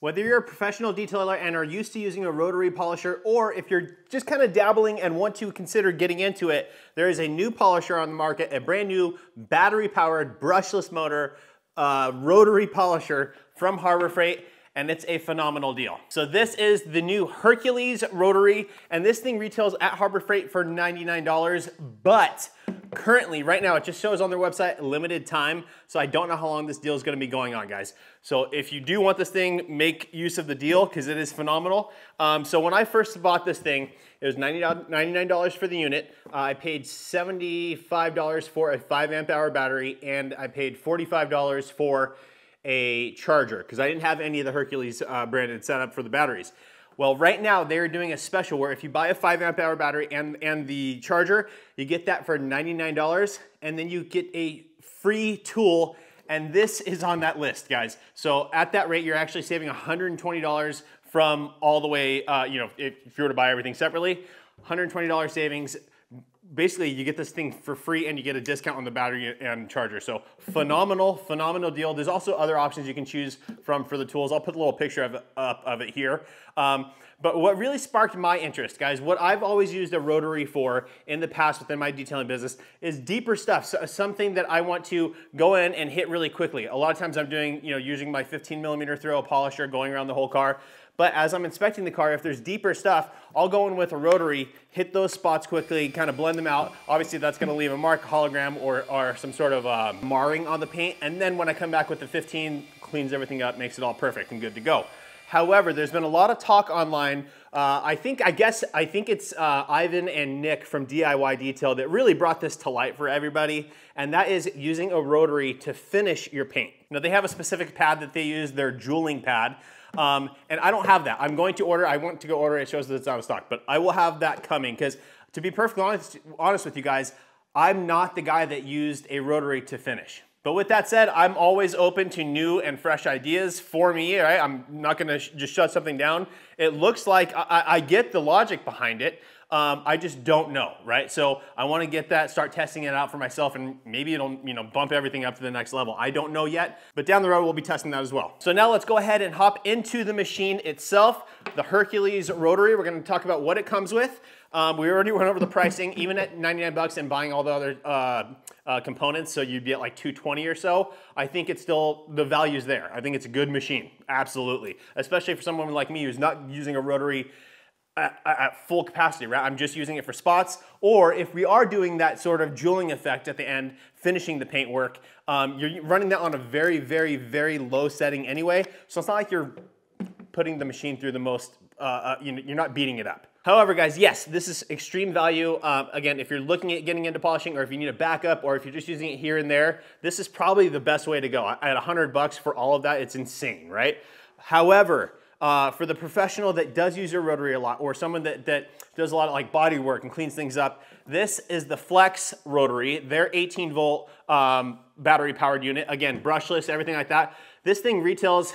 Whether you're a professional detailer and are used to using a rotary polisher, or if you're just kind of dabbling and want to consider getting into it, there is a new polisher on the market, a brand new battery powered brushless motor uh, rotary polisher from Harbor Freight and it's a phenomenal deal. So this is the new Hercules rotary, and this thing retails at Harbor Freight for $99, but currently, right now, it just shows on their website limited time, so I don't know how long this deal is gonna be going on, guys. So if you do want this thing, make use of the deal, because it is phenomenal. Um, so when I first bought this thing, it was $99 for the unit. Uh, I paid $75 for a five amp hour battery, and I paid $45 for a charger because I didn't have any of the Hercules uh, branded setup for the batteries. Well, right now they're doing a special where if you buy a five amp hour battery and, and the charger, you get that for $99 and then you get a free tool and this is on that list, guys. So at that rate, you're actually saving $120 from all the way, uh, you know, if, if you were to buy everything separately, $120 savings basically you get this thing for free and you get a discount on the battery and charger. So phenomenal, phenomenal deal. There's also other options you can choose from for the tools. I'll put a little picture of up of it here. Um, but what really sparked my interest, guys, what I've always used a rotary for in the past within my detailing business is deeper stuff. So something that I want to go in and hit really quickly. A lot of times I'm doing, you know, using my 15 millimeter throw polisher, going around the whole car. But as I'm inspecting the car, if there's deeper stuff, I'll go in with a rotary, hit those spots quickly, kind of blend them out. Obviously that's gonna leave a mark, hologram, or, or some sort of uh, marring on the paint. And then when I come back with the 15, cleans everything up, makes it all perfect and good to go. However, there's been a lot of talk online. Uh, I think, I guess, I think it's uh, Ivan and Nick from DIY Detail that really brought this to light for everybody, and that is using a rotary to finish your paint. Now, they have a specific pad that they use, their jeweling pad, um, and I don't have that. I'm going to order, I want to go order, it shows that it's out of stock, but I will have that coming because to be perfectly honest, honest with you guys, I'm not the guy that used a rotary to finish. But with that said, I'm always open to new and fresh ideas for me, right? I'm not gonna sh just shut something down. It looks like I, I get the logic behind it, um, I just don't know, right? So I want to get that, start testing it out for myself, and maybe it'll you know bump everything up to the next level. I don't know yet, but down the road we'll be testing that as well. So now let's go ahead and hop into the machine itself, the Hercules rotary. We're going to talk about what it comes with. Um, we already went over the pricing, even at 99 bucks and buying all the other uh, uh, components, so you'd be at like 220 or so. I think it's still, the value's there. I think it's a good machine, absolutely. Especially for someone like me who's not using a rotary at, at, full capacity, right? I'm just using it for spots. Or if we are doing that sort of jeweling effect at the end, finishing the paint work, um, you're running that on a very, very, very low setting anyway. So it's not like you're putting the machine through the most, uh, uh, you're not beating it up. However, guys, yes, this is extreme value. Um, again, if you're looking at getting into polishing or if you need a backup or if you're just using it here and there, this is probably the best way to go. At 100 bucks for all of that, it's insane, right? However, uh, for the professional that does use your rotary a lot or someone that, that does a lot of like body work and cleans things up, this is the Flex rotary, their 18 volt um, battery powered unit. Again, brushless, everything like that. This thing retails,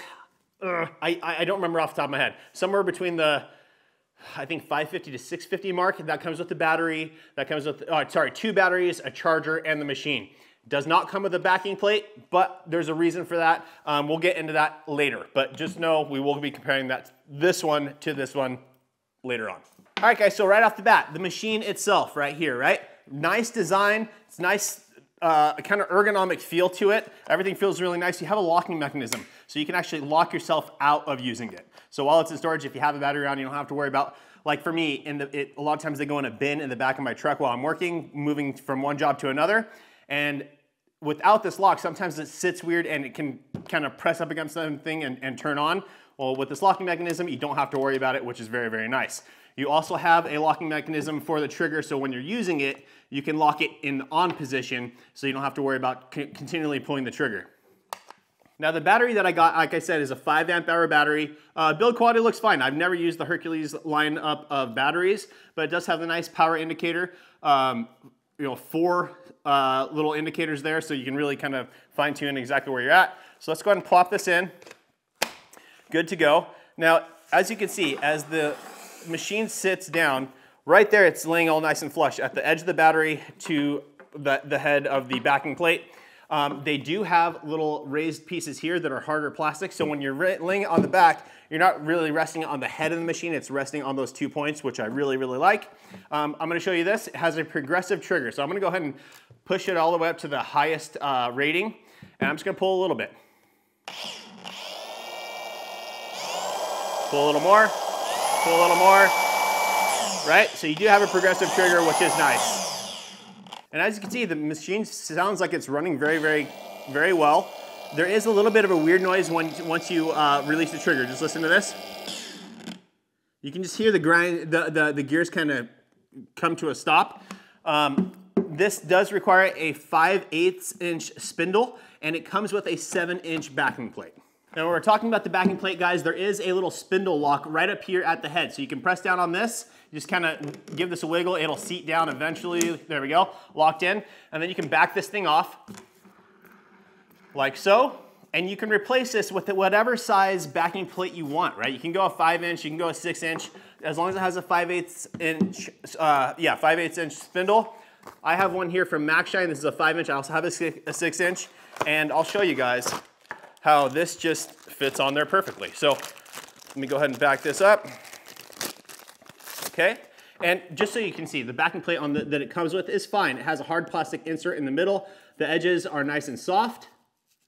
uh, I, I don't remember off the top of my head, somewhere between the, I think 550 to 650 mark. That comes with the battery. That comes with, oh, sorry, two batteries, a charger, and the machine. Does not come with a backing plate, but there's a reason for that. Um, we'll get into that later, but just know we will be comparing that this one to this one later on. All right, guys, so right off the bat, the machine itself right here, right? Nice design, it's nice uh, kind of ergonomic feel to it. Everything feels really nice. You have a locking mechanism, so you can actually lock yourself out of using it. So while it's in storage, if you have a battery around, you don't have to worry about like for me, in the, it, a lot of times they go in a bin in the back of my truck while I'm working, moving from one job to another. And without this lock, sometimes it sits weird and it can kind of press up against something and, and turn on. Well, with this locking mechanism, you don't have to worry about it, which is very, very nice. You also have a locking mechanism for the trigger, so when you're using it, you can lock it in on position, so you don't have to worry about continually pulling the trigger. Now the battery that I got, like I said, is a 5 amp hour battery. Uh, build quality looks fine. I've never used the Hercules lineup of batteries, but it does have a nice power indicator. Um, you know, four uh, little indicators there so you can really kind of fine tune exactly where you're at. So let's go ahead and plop this in. Good to go. Now, as you can see, as the machine sits down, right there it's laying all nice and flush at the edge of the battery to the, the head of the backing plate. Um, they do have little raised pieces here that are harder plastic. So when you're laying it on the back, you're not really resting on the head of the machine. It's resting on those two points, which I really, really like. Um, I'm gonna show you this. It has a progressive trigger. So I'm gonna go ahead and push it all the way up to the highest uh, rating. And I'm just gonna pull a little bit. Pull a little more, pull a little more, right? So you do have a progressive trigger, which is nice. And as you can see, the machine sounds like it's running very, very, very well. There is a little bit of a weird noise when, once you uh, release the trigger. Just listen to this. You can just hear the grind, the, the, the gears kind of come to a stop. Um, this does require a 5 8 inch spindle and it comes with a 7 inch backing plate. Now when we're talking about the backing plate guys, there is a little spindle lock right up here at the head. So you can press down on this just kind of give this a wiggle. It'll seat down eventually. There we go, locked in. And then you can back this thing off like so. And you can replace this with whatever size backing plate you want, right? You can go a five inch, you can go a six inch, as long as it has a 5 eighths inch, uh, yeah, 5 eighths inch spindle. I have one here from Maxshine. This is a five inch. I also have a six, a six inch. And I'll show you guys how this just fits on there perfectly. So let me go ahead and back this up okay? And just so you can see, the backing plate on the, that it comes with is fine. It has a hard plastic insert in the middle. The edges are nice and soft,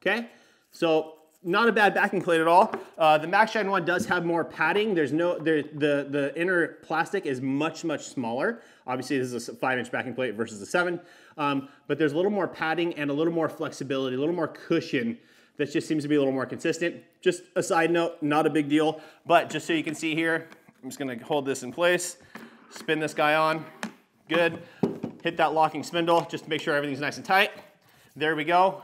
okay? So not a bad backing plate at all. Uh, the Maxshine one does have more padding. There's no, there, the, the inner plastic is much, much smaller. Obviously this is a five inch backing plate versus a seven, um, but there's a little more padding and a little more flexibility, a little more cushion that just seems to be a little more consistent. Just a side note, not a big deal, but just so you can see here, I'm just gonna hold this in place, spin this guy on, good. Hit that locking spindle just to make sure everything's nice and tight. There we go.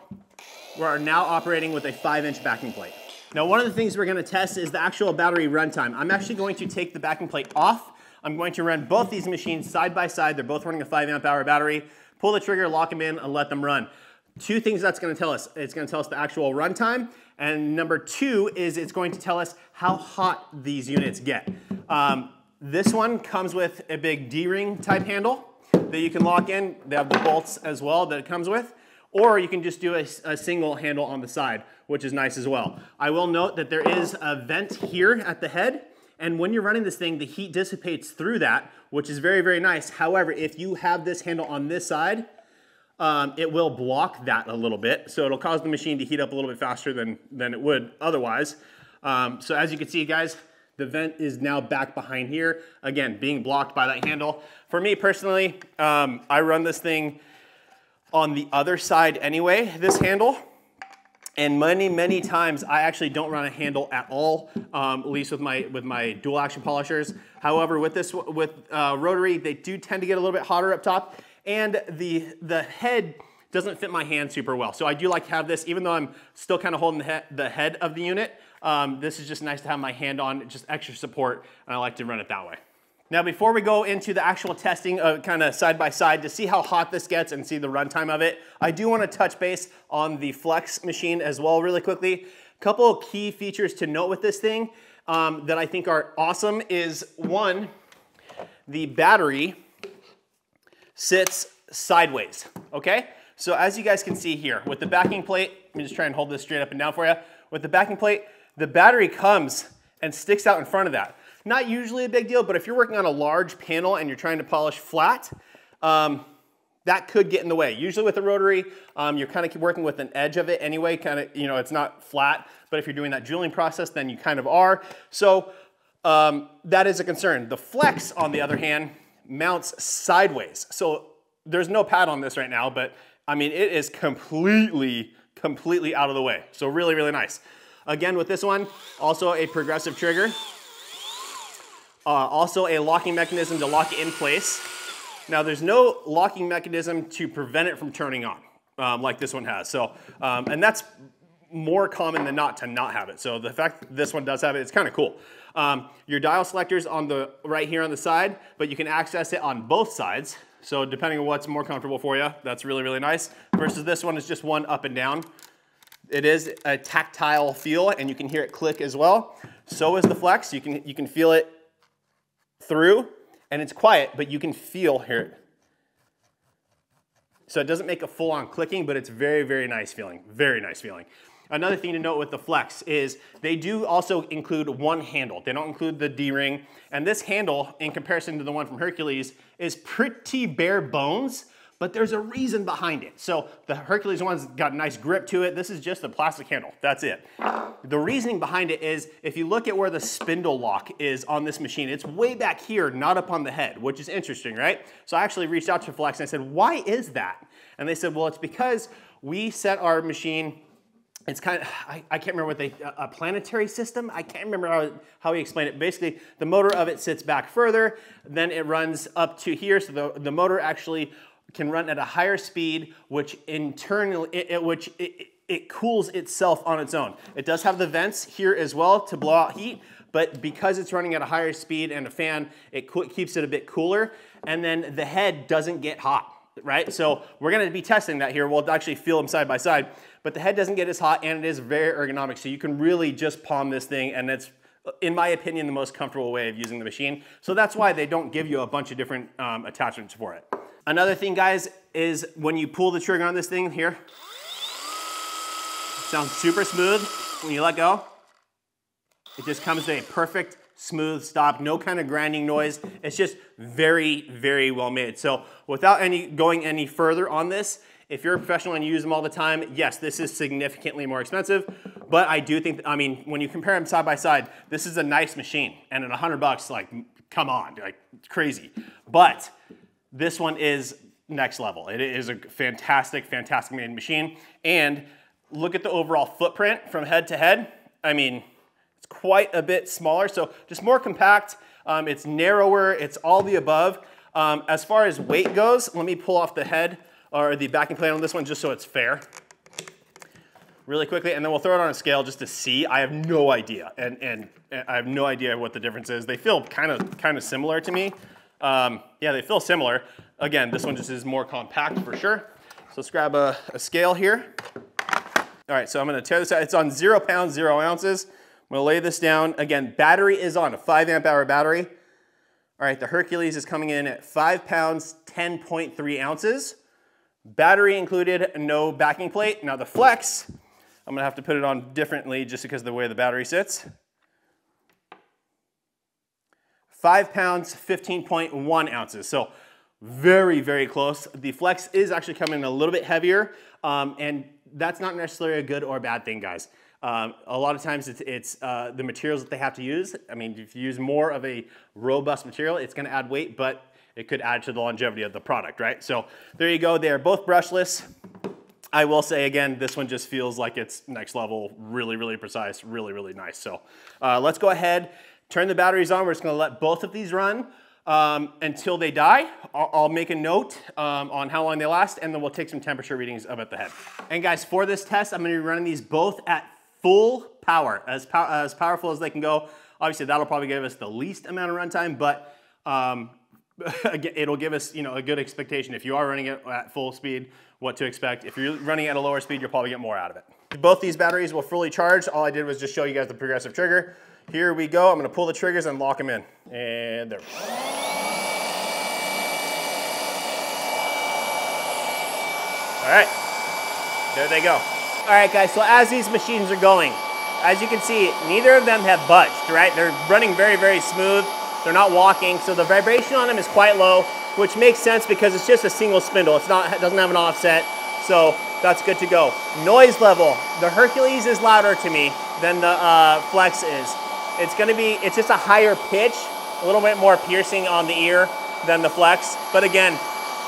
We are now operating with a five inch backing plate. Now one of the things we're gonna test is the actual battery runtime. I'm actually going to take the backing plate off. I'm going to run both these machines side by side. They're both running a five amp hour battery. Pull the trigger, lock them in, and let them run. Two things that's gonna tell us. It's gonna tell us the actual runtime, and number two is it's going to tell us how hot these units get. Um, this one comes with a big D-ring type handle that you can lock in. They have the bolts as well that it comes with. Or you can just do a, a, single handle on the side, which is nice as well. I will note that there is a vent here at the head, and when you're running this thing, the heat dissipates through that, which is very, very nice. However, if you have this handle on this side, um, it will block that a little bit. So it'll cause the machine to heat up a little bit faster than, than it would otherwise. Um, so as you can see, guys, the vent is now back behind here. Again, being blocked by that handle. For me personally, um, I run this thing on the other side anyway, this handle. And many, many times I actually don't run a handle at all, um, at least with my with my dual action polishers. However, with this with uh, rotary, they do tend to get a little bit hotter up top, and the the head doesn't fit my hand super well. So I do like to have this, even though I'm still kind of holding the, he the head of the unit, um, this is just nice to have my hand on, just extra support, and I like to run it that way. Now, before we go into the actual testing of kind of side by side to see how hot this gets and see the runtime of it, I do want to touch base on the Flex machine as well really quickly. A couple of key features to note with this thing um, that I think are awesome is one, the battery sits sideways, okay? So as you guys can see here, with the backing plate, let me just try and hold this straight up and down for you. With the backing plate, the battery comes and sticks out in front of that. Not usually a big deal, but if you're working on a large panel and you're trying to polish flat, um, that could get in the way. Usually with a rotary, um, you're kind of working with an edge of it anyway, kind of, you know, it's not flat, but if you're doing that drilling process, then you kind of are. So um, that is a concern. The flex, on the other hand, mounts sideways. So there's no pad on this right now, but I mean, it is completely, completely out of the way. So really, really nice. Again, with this one, also a progressive trigger. Uh, also a locking mechanism to lock it in place. Now there's no locking mechanism to prevent it from turning on, um, like this one has. So, um, and that's more common than not to not have it. So the fact this one does have it, it's kind of cool. Um, your dial selector's on the right here on the side, but you can access it on both sides. So depending on what's more comfortable for you, that's really, really nice. Versus this one is just one up and down. It is a tactile feel and you can hear it click as well. So is the Flex. You can, you can feel it through and it's quiet, but you can feel, here, So it doesn't make a full on clicking, but it's very, very nice feeling. Very nice feeling. Another thing to note with the Flex is they do also include one handle. They don't include the D-ring. And this handle, in comparison to the one from Hercules, is pretty bare bones, but there's a reason behind it. So the Hercules one's got a nice grip to it. This is just a plastic handle, that's it. The reasoning behind it is if you look at where the spindle lock is on this machine, it's way back here, not up on the head, which is interesting, right? So I actually reached out to Flex and I said, why is that? And they said, well, it's because we set our machine it's kind of, I, I, can't remember what they, a planetary system? I can't remember how, how he explained it. Basically, the motor of it sits back further, then it runs up to here, so the, the motor actually can run at a higher speed, which internally, it, it which it, it cools itself on its own. It does have the vents here as well to blow out heat, but because it's running at a higher speed and a fan, it keeps it a bit cooler, and then the head doesn't get hot, right? So we're gonna be testing that here. We'll actually feel them side by side but the head doesn't get as hot and it is very ergonomic. So you can really just palm this thing and it's, in my opinion, the most comfortable way of using the machine. So that's why they don't give you a bunch of different um, attachments for it. Another thing, guys, is when you pull the trigger on this thing here, sounds super smooth when you let go. It just comes to a perfect smooth stop, no kind of grinding noise. It's just very, very well made. So without any going any further on this, if you're a professional and you use them all the time, yes, this is significantly more expensive, but I do think, I mean, when you compare them side by side, this is a nice machine, and at 100 bucks, like, come on, like, crazy. But this one is next level. It is a fantastic, fantastic made machine, and look at the overall footprint from head to head. I mean, quite a bit smaller, so just more compact. Um, it's narrower, it's all the above. Um, as far as weight goes, let me pull off the head or the backing plate on this one just so it's fair. Really quickly, and then we'll throw it on a scale just to see. I have no idea, and, and, and I have no idea what the difference is. They feel kind of kind of similar to me. Um, yeah, they feel similar. Again, this one just is more compact for sure. So let's grab a, a scale here. All right, so I'm gonna tear this out. It's on zero pounds, zero ounces. I'm gonna lay this down. Again, battery is on, a five amp hour battery. All right, the Hercules is coming in at five pounds, 10.3 ounces. Battery included, no backing plate. Now the Flex, I'm gonna have to put it on differently just because of the way the battery sits. Five pounds, 15.1 ounces. So very, very close. The Flex is actually coming in a little bit heavier, um, and that's not necessarily a good or bad thing, guys. Um, a lot of times it's, it's uh, the materials that they have to use. I mean, if you use more of a robust material, it's gonna add weight, but it could add to the longevity of the product, right? So there you go. They are both brushless. I will say again, this one just feels like it's next level, really, really precise, really, really nice. So uh, let's go ahead, turn the batteries on. We're just gonna let both of these run um, until they die. I'll, I'll make a note um, on how long they last and then we'll take some temperature readings up at the head. And guys, for this test, I'm gonna be running these both at full power, as, pow as powerful as they can go. Obviously that'll probably give us the least amount of runtime, but um, it'll give us you know a good expectation. If you are running it at full speed what to expect. If you're running at a lower speed you'll probably get more out of it. Both these batteries will fully charge. All I did was just show you guys the progressive trigger. Here we go. I'm gonna pull the triggers and lock them in. And there all right. There they go all right guys so as these machines are going as you can see neither of them have budged right they're running very very smooth they're not walking, so the vibration on them is quite low, which makes sense because it's just a single spindle. It's not, it doesn't have an offset, so that's good to go. Noise level, the Hercules is louder to me than the uh, Flex is. It's gonna be, it's just a higher pitch, a little bit more piercing on the ear than the Flex, but again,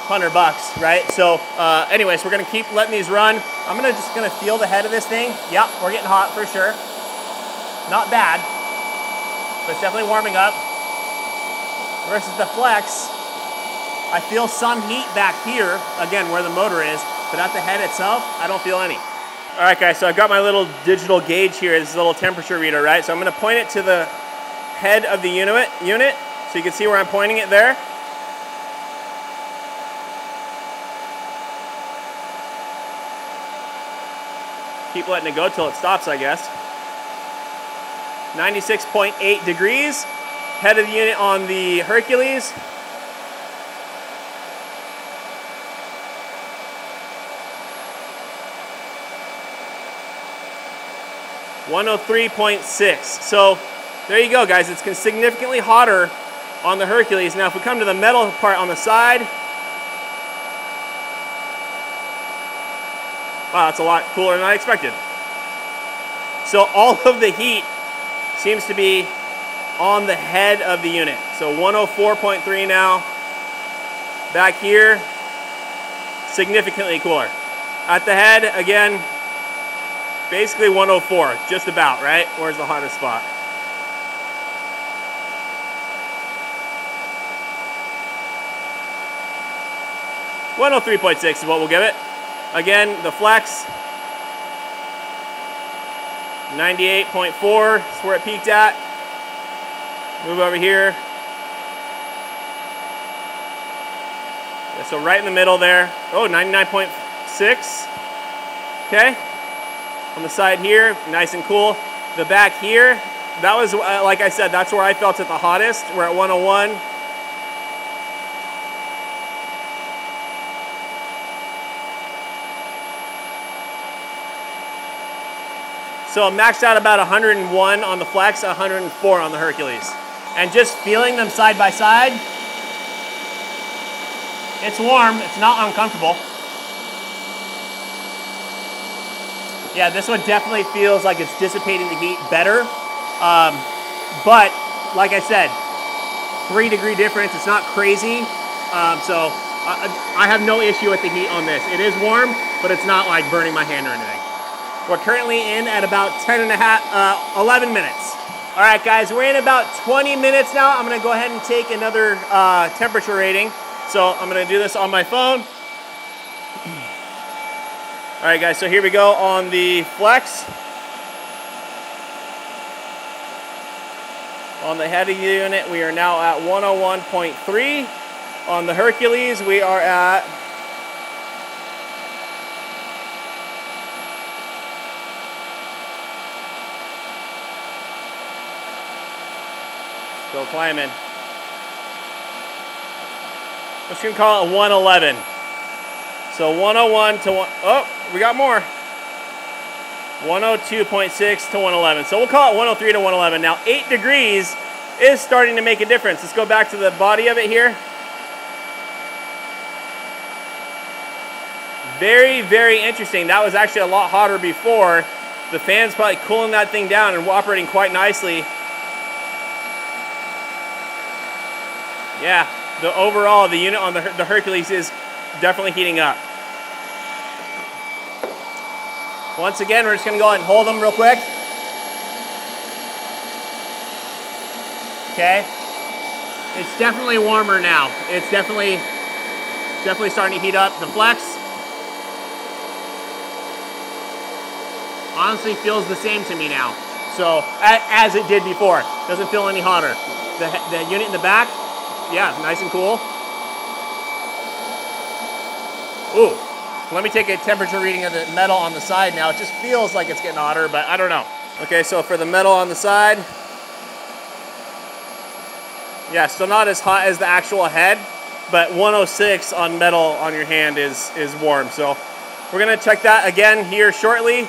100 bucks, right? So uh, anyways, we're gonna keep letting these run. I'm gonna just gonna feel the head of this thing. Yep, we're getting hot for sure. Not bad, but it's definitely warming up versus the Flex, I feel some heat back here, again, where the motor is, but at the head itself, I don't feel any. All right, guys, so I've got my little digital gauge here, this little temperature reader, right? So I'm gonna point it to the head of the unit, unit so you can see where I'm pointing it there. keep letting it go till it stops, I guess. 96.8 degrees. Head of the unit on the Hercules. One hundred three point six. So there you go, guys. It's significantly hotter on the Hercules. Now, if we come to the metal part on the side, wow, that's a lot cooler than I expected. So all of the heat seems to be on the head of the unit. So 104.3 now. Back here, significantly cooler. At the head, again, basically 104, just about, right? Where's the hottest spot? One hundred three point six is what we'll give it. Again, the flex. 98.4 is where it peaked at. Move over here. Yeah, so right in the middle there. Oh, 99.6. Okay. On the side here, nice and cool. The back here, that was, uh, like I said, that's where I felt it the hottest. We're at 101. So I maxed out about 101 on the Flex, 104 on the Hercules. And just feeling them side by side, it's warm, it's not uncomfortable. Yeah, this one definitely feels like it's dissipating the heat better. Um, but like I said, three degree difference, it's not crazy. Um, so I, I have no issue with the heat on this. It is warm, but it's not like burning my hand or anything. We're currently in at about 10 and a half, uh, 11 minutes. All right, guys, we're in about 20 minutes now. I'm gonna go ahead and take another uh, temperature rating. So I'm gonna do this on my phone. All right, guys, so here we go on the Flex. On the head unit, we are now at 101.3. On the Hercules, we are at Still climbing. I'm just gonna call it 111. So 101 to one, oh, we got more. 102.6 to 111. So we'll call it 103 to 111. Now eight degrees is starting to make a difference. Let's go back to the body of it here. Very, very interesting. That was actually a lot hotter before. The fan's probably cooling that thing down and operating quite nicely. Yeah, the overall, the unit on the, the Hercules is definitely heating up. Once again, we're just gonna go ahead and hold them real quick. Okay. It's definitely warmer now. It's definitely, definitely starting to heat up. The Flex, honestly feels the same to me now. So, as it did before. Doesn't feel any hotter. The, the unit in the back, yeah, nice and cool. Ooh, let me take a temperature reading of the metal on the side now. It just feels like it's getting hotter, but I don't know. Okay, so for the metal on the side, yeah, still not as hot as the actual head, but 106 on metal on your hand is, is warm. So we're gonna check that again here shortly.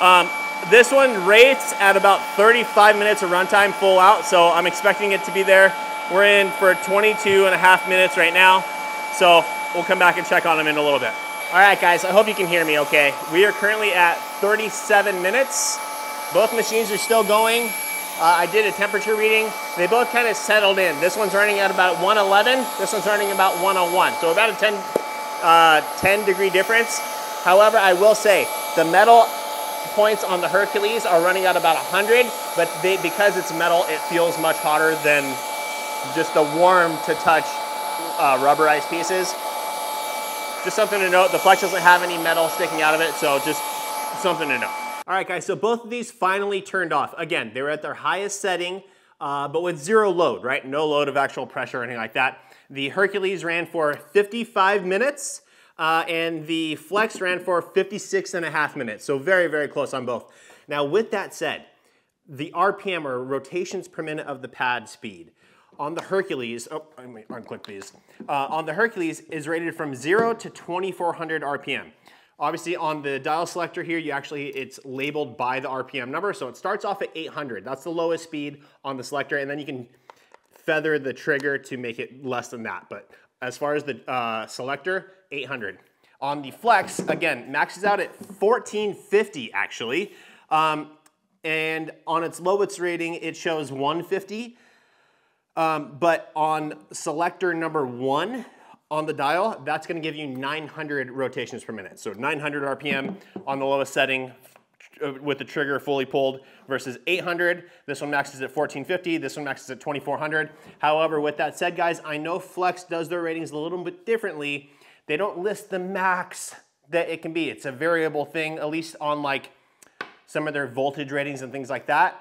Um, this one rates at about 35 minutes of runtime full out, so I'm expecting it to be there we're in for 22 and a half minutes right now, so we'll come back and check on them in a little bit. All right, guys, I hope you can hear me okay. We are currently at 37 minutes. Both machines are still going. Uh, I did a temperature reading. They both kind of settled in. This one's running at about 111. This one's running about 101. So about a 10, uh, 10 degree difference. However, I will say the metal points on the Hercules are running at about 100, but they, because it's metal, it feels much hotter than just the warm to touch uh, rubberized pieces. Just something to note, the Flex doesn't have any metal sticking out of it, so just something to know. All right guys, so both of these finally turned off. Again, they were at their highest setting, uh, but with zero load, right? No load of actual pressure or anything like that. The Hercules ran for 55 minutes, uh, and the Flex ran for 56 and a half minutes. So very, very close on both. Now with that said, the RPM or rotations per minute of the pad speed on the Hercules, oh, me unclick these. Uh, on the Hercules is rated from 0 to 2400 RPM. Obviously on the dial selector here, you actually, it's labeled by the RPM number. So it starts off at 800. That's the lowest speed on the selector. And then you can feather the trigger to make it less than that. But as far as the uh, selector, 800. On the flex, again, maxes out at 1450 actually. Um, and on its lowest rating, it shows 150. Um, but on selector number one on the dial, that's gonna give you 900 rotations per minute. So 900 RPM on the lowest setting uh, with the trigger fully pulled versus 800. This one maxes at 1450, this one maxes at 2400. However, with that said, guys, I know Flex does their ratings a little bit differently. They don't list the max that it can be. It's a variable thing, at least on like some of their voltage ratings and things like that.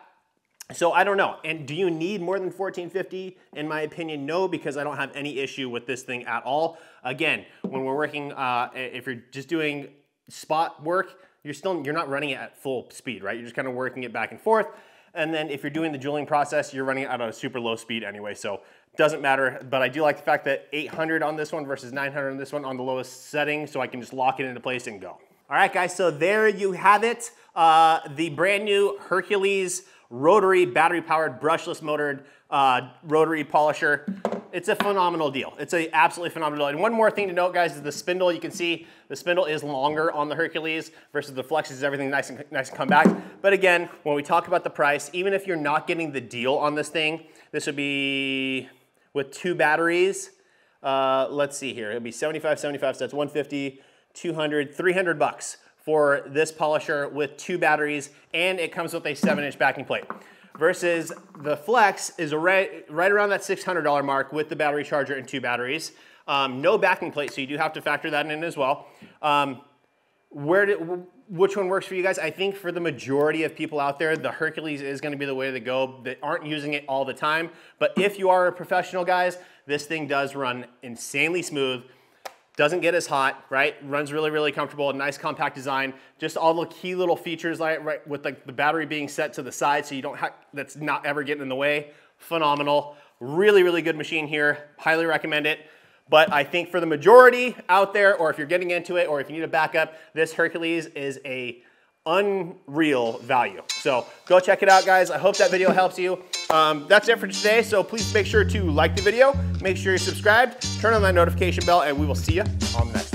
So I don't know. And do you need more than 1450? In my opinion, no, because I don't have any issue with this thing at all. Again, when we're working, uh, if you're just doing spot work, you're still, you're not running it at full speed, right? You're just kind of working it back and forth. And then if you're doing the jeweling process, you're running it at a super low speed anyway. So doesn't matter, but I do like the fact that 800 on this one versus 900 on this one on the lowest setting, so I can just lock it into place and go. All right, guys, so there you have it. Uh, the brand new Hercules rotary battery powered brushless motored uh, rotary polisher. It's a phenomenal deal. It's a absolutely phenomenal deal. And one more thing to note, guys, is the spindle. You can see the spindle is longer on the Hercules versus the Flexes. Everything nice and nice and come back. But again, when we talk about the price, even if you're not getting the deal on this thing, this would be with two batteries. Uh, let's see here. It'll be 75, 75, so that's 150, 200, 300 bucks for this polisher with two batteries, and it comes with a seven inch backing plate. Versus the Flex is right, right around that $600 mark with the battery charger and two batteries. Um, no backing plate, so you do have to factor that in as well. Um, where did, which one works for you guys? I think for the majority of people out there, the Hercules is gonna be the way to go that aren't using it all the time. But if you are a professional, guys, this thing does run insanely smooth doesn't get as hot, right? Runs really, really comfortable, a nice compact design. Just all the key little features like right with the, the battery being set to the side so you don't have, that's not ever getting in the way. Phenomenal. Really, really good machine here. Highly recommend it. But I think for the majority out there, or if you're getting into it, or if you need a backup, this Hercules is a unreal value. So go check it out, guys. I hope that video helps you. Um, that's it for today. So please make sure to like the video, make sure you're subscribed, turn on that notification bell, and we will see you on the next